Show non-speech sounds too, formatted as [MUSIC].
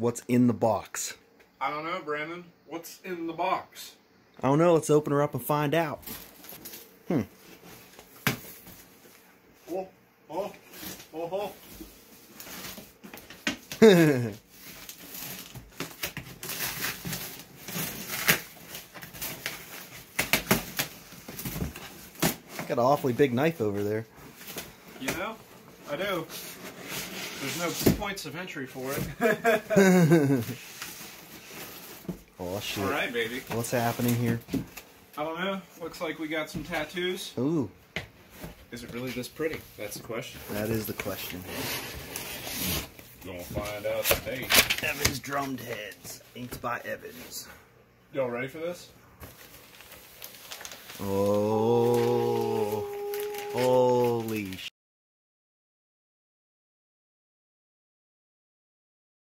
what's in the box. I don't know, Brandon. What's in the box? I don't know. Let's open her up and find out. Hmm. Oh, oh, oh, oh. [LAUGHS] Got an awfully big knife over there. You know, I do. There's no points of entry for it. [LAUGHS] Oh shit. All right, baby. What's happening here? I don't know. Looks like we got some tattoos. Ooh, Is it really this pretty? That's the question. that is the question. Gonna find out today. Evans Drumheads, inked by Evans. Y'all ready for this? Oh, holy